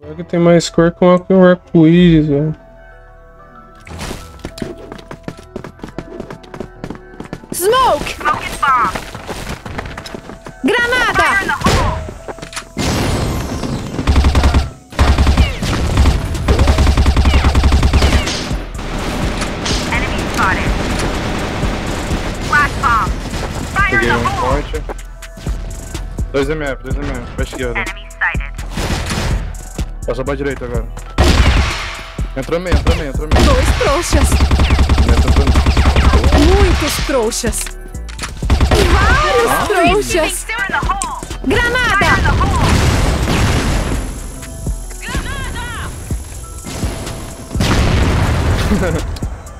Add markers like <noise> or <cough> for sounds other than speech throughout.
Pior que tem mais cor que um arco-íris, velho. Smoke! Smoke is bomb. Granada! Peguei the um hole. ponte. 2 MF, 2 MF, pra esquerda. Passou pra direita agora. Entrou meio, entrou meio, entrou meio. Dois trouxas. Meio. Muitos trouxas. Vários trouxas. Fire in Granada! hole.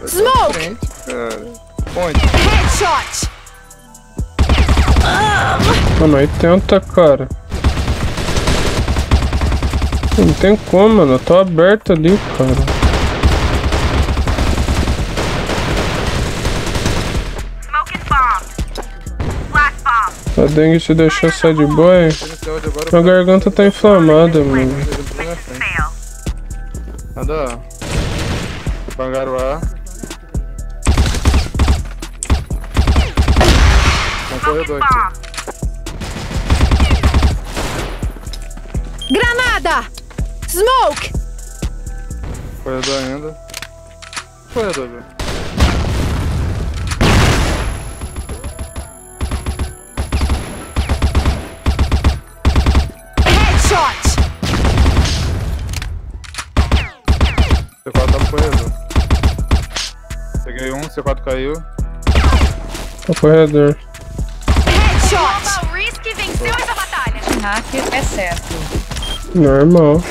<laughs> Smoke! Ponte. Headshot! Mano, 80, cara. Não tem como, mano. Eu tô aberto ali, cara. Smoke is bombed. Flash bomb. A dengue te deixou só de agora. Minha garganta tá inflamada, mano. Nada. Bangaruá. Um corredor aqui. Granada! Smoke! Corredor ainda. Corredor, velho. Headshot! C4 tá no corredor. Peguei um, C4 caiu. O corredor. Headshot! Maurice venceu essa batalha. Hacker é certo. Normal.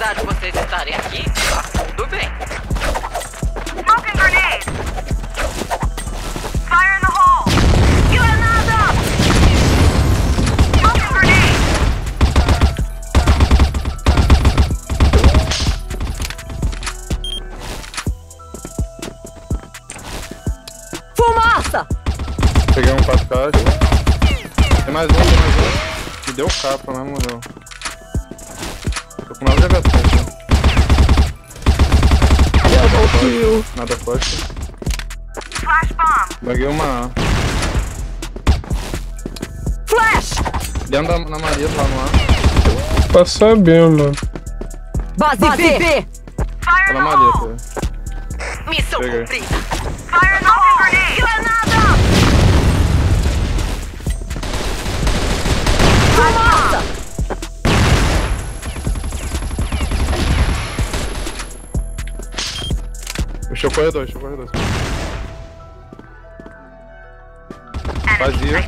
Apesar de vocês estarem aqui, tá tudo bem. Smoke and grenade. Fire in the hole. Granada. Smoke and grenade. Fumaça! Peguei um 4 caixas. Tem mais um, tem mais um. Me deu capa, na moral. Com 9 de HP. Nada forte. Nada forte. Flash bomb. Peguei uma. Flash! Dentro da, na Maria, lá no ar. Pra saber, mano. Base, B! Fire Tá na Maria, tá? Missão cumprida. Fire the hole. Puxou o corredor, puxou o corredor. Vazio.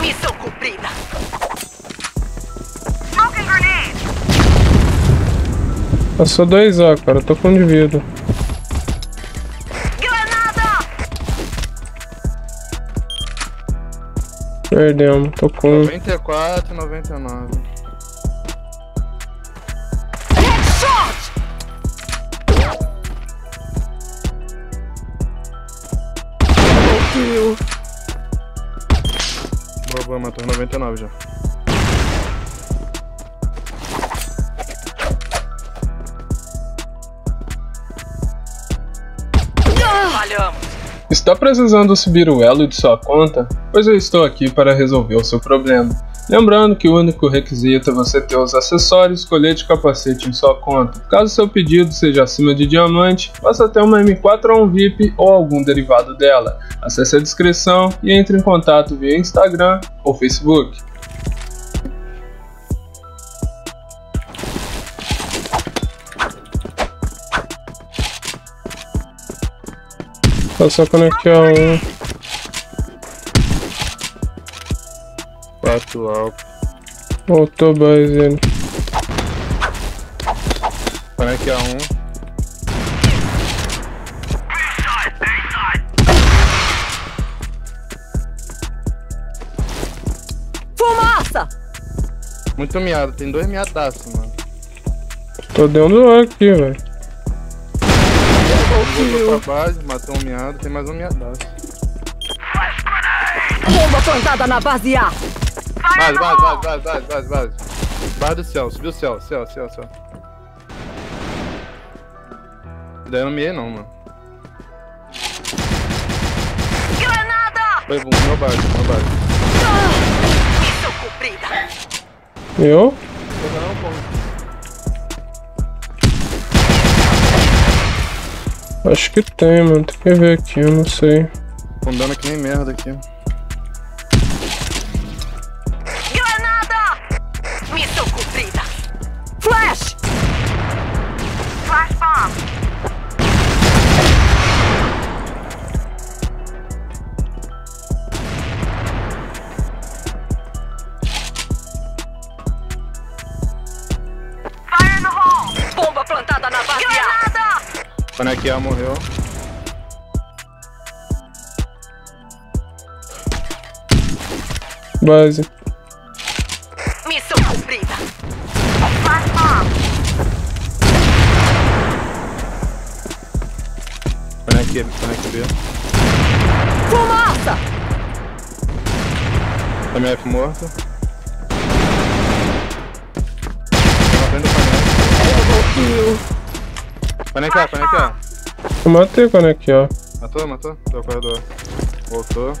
Missão cumprida. Grenade. Passou 2A, cara. Eu tô com um de vida. Perdemos. Tô com um. 94, 99. Headshot! Kill. Boa, boa, matou 99 já. Falhamos. Está precisando subir o elo de sua conta? Pois eu estou aqui para resolver o seu problema. Lembrando que o único requisito é você ter os acessórios, colete e capacete em sua conta. Caso seu pedido seja acima de diamante, basta ter uma M4 ou um VIP ou algum derivado dela. Acesse a descrição e entre em contato via Instagram ou Facebook. Passou conectar um. 4 alto. Voltou base ele. Conecta a 1. Fumaça! Muito miado, tem dois miadaços, mano. Tô dentro do ar aqui, velho. Voltou pra base, matou um miado, tem mais um miadaço. plantada na base A. Base, base, base, base, base, base, base. Base do céu, subiu o céu, céu, céu, céu. Daí eu não miei não, mano. Granada! Foi bom, meu base, meu base. Missão cumprida. Eu? Acho que tem, mano. Tem que ver aqui, eu não sei. Tô andando que nem merda aqui. Granada! Panequear morreu. Base. Missão cumprida. Panequear, panequear B. Fumaça! MF morto. Tô na frente do paneque. Panequear, panequear. Eu matei quando aqui, ó. Matou, matou? Deu o corredor. Voltou.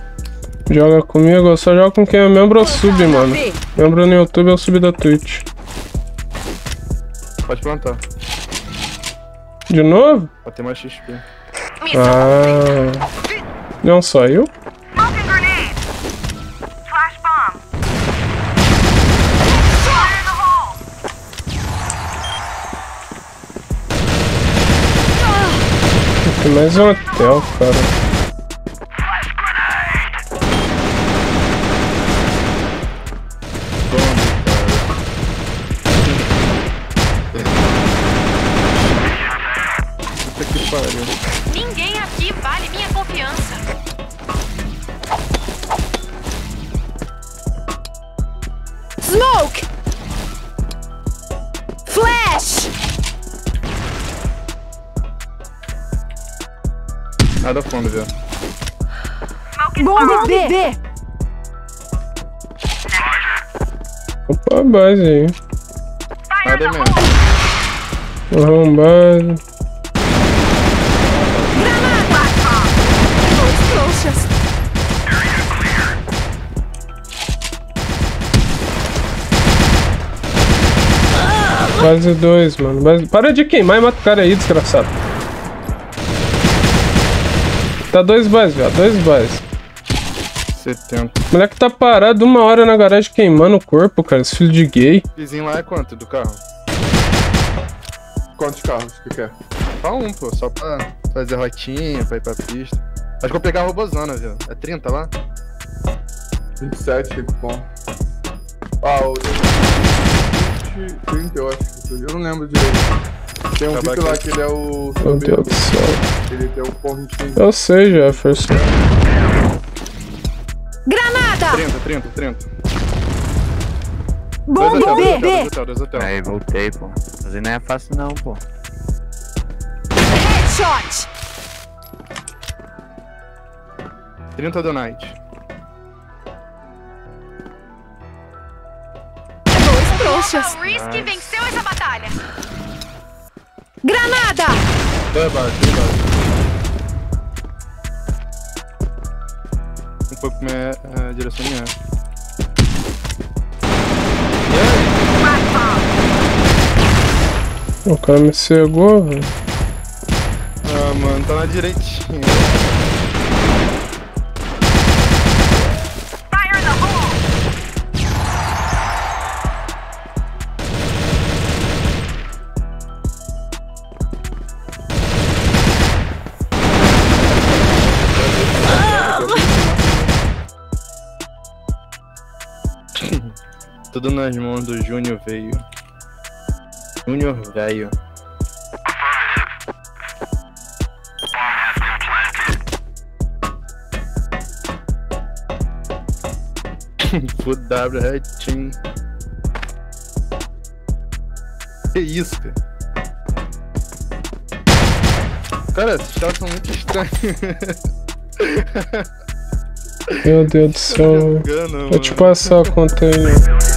Joga comigo, eu só jogo com quem é membro ou sub, mano. Membro no YouTube ou sub da Twitch. Pode plantar. De novo? Pra ter mais XP. Ah. Não saiu? Mais um hotel, cara. Puta que pariu. Bomba bomb! B! B. Opa, base aí. The mesmo. base. Flash bomb! Dois trouxas. Base 2, mano. Base... Para de queimar e mata o cara aí, desgraçado. Tá dois bases, viado. Dois bases. 70. O moleque tá parado uma hora na garagem queimando o corpo, cara. Esse filho de gay. Vizinho lá é quanto do carro? Quantos carros que quer? Só um, pô. Só pra fazer rotinha, pra ir pra pista. Acho que eu vou pegar a robozona, viu? É 30 lá? 27, que bom. Ah, o 20, 30, eu acho. Eu não lembro direito. Tem um Acabar VIP lá que ele é o Meu Deus do céu. Ele tem o pão 25. Eu sei, Jefferson. Granada! 30, 30, 30. Dois Bomba hotel, dois B! hotel, B! dois hotel, dois hotel. Aí, voltei, pô. Mas aí não é fácil não, pô. Headshot! 30 do night. Dois trouxas. Risk venceu essa batalha. Granada! Dois base, dois base. Um pouco minha uh, direção minha. O cara me cegou, velho. Ah, mano, tá na direitinha. Tudo nas mãos do Júnior veio. Júnior velho. <laughs> Full W Red Team. Que isso, cara? Cara, esses caras são muito estranhos. Meu Deus do <laughs> céu. Engano, Vou te passar a né? <laughs>